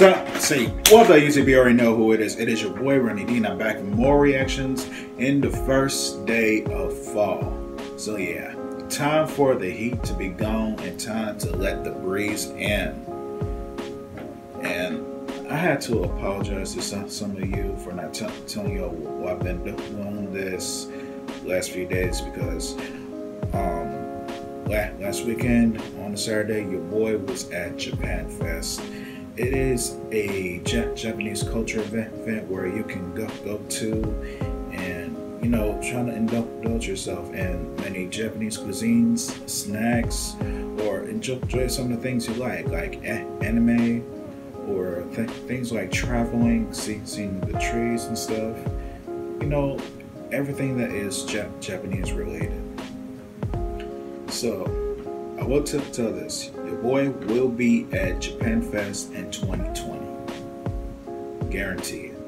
So, see, well, the UCB already know who it is. It is your boy Ronnie D. I'm back with more reactions in the first day of fall. So, yeah, time for the heat to be gone and time to let the breeze in. And I had to apologize to some, some of you for not telling you what I've been doing this last few days because um, last weekend on a Saturday, your boy was at Japan Fest it is a Japanese culture event, event where you can go, go to and you know trying to indulge yourself in many Japanese cuisines, snacks, or enjoy some of the things you like, like anime or th- things like traveling, see, seeing the trees and stuff. You know, everything that is Jap- Japanese related. So, I will t- tell this boy will be at Japan Fest in 2020. Guarantee it.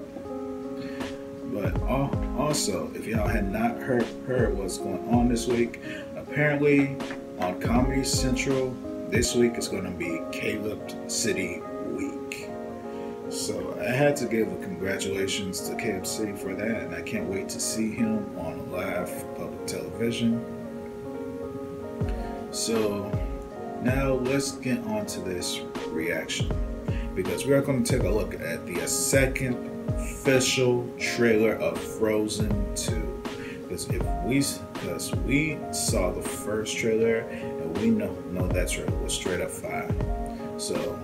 But uh, also, if y'all had not heard, heard what's going on this week, apparently on Comedy Central this week is going to be Caleb City Week. So I had to give a congratulations to Caleb City for that, and I can't wait to see him on live public television. So now let's get on to this reaction because we are going to take a look at the second official trailer of Frozen 2. Because if we because we saw the first trailer and we know know that trailer was straight up fire. So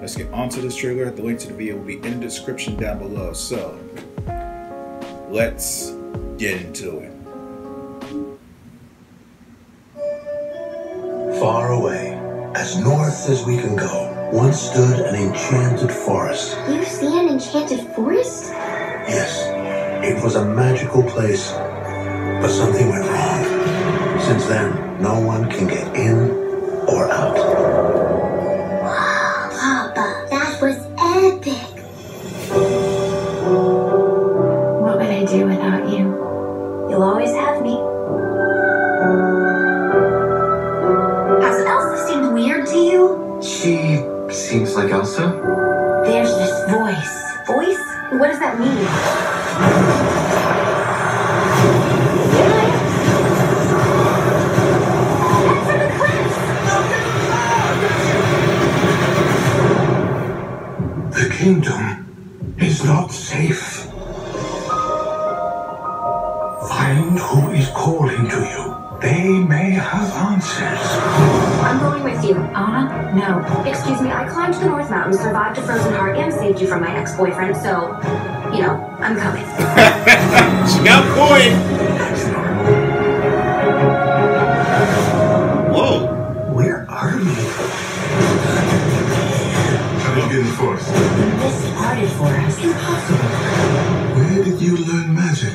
let's get on to this trailer. The link to the video will be in the description down below. So let's get into it. Far away, as north as we can go, once stood an enchanted forest. You see an enchanted forest? Yes, it was a magical place, but something went wrong. Since then, no one can get in or out. She seems like Elsa. There's this voice. Voice? What does that mean? The kingdom is not safe. Find who is calling to you. They may have answers. I'm going with you. Anna? No. Excuse me, I climbed the North Mountain, survived a frozen heart, and saved you from my ex-boyfriend, so, you know, I'm coming. she got point. Whoa. Where are you? How did you get in the forest? This parted for us. Impossible. Where did you learn magic?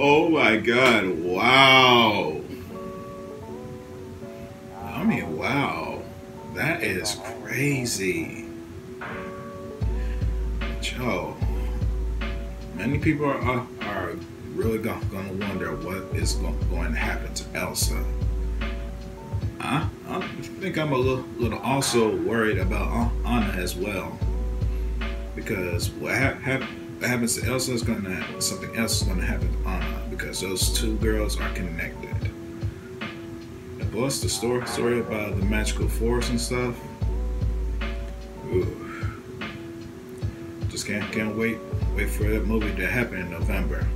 oh my god, wow. I mean, wow. That is crazy. Joe. Many people are, are, really going to wonder what is going to happen to Elsa. I, I think I'm a little, little also worried about uh, Anna as well. Because what, ha ha happens to Elsa is going to, something else is going to happen to Anna. Because those two girls are connected. And plus the story, story about the magical forest and stuff. Ooh. Just can't, can't wait wait for that movie to happen in November.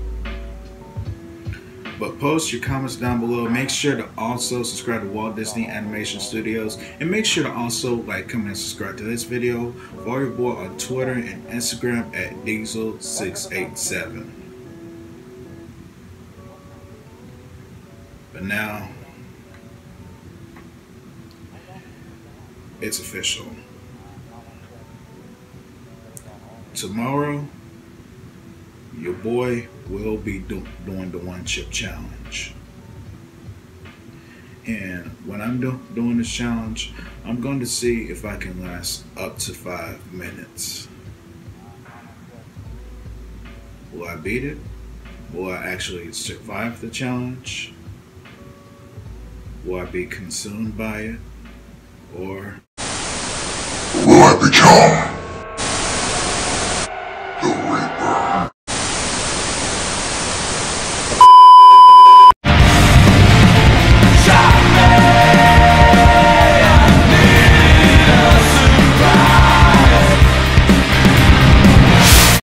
But post your comments down below. Make sure to also subscribe to Walt Disney Animation Studios. And make sure to also like, comment, and subscribe to this video. Follow your boy on Twitter and Instagram at Diesel687. But now, it's official. Tomorrow, your boy will be do- doing the one chip challenge. And when I'm do- doing this challenge, I'm going to see if I can last up to five minutes. Will I beat it? Will I actually survive the challenge? Will I be consumed by it? Or will I become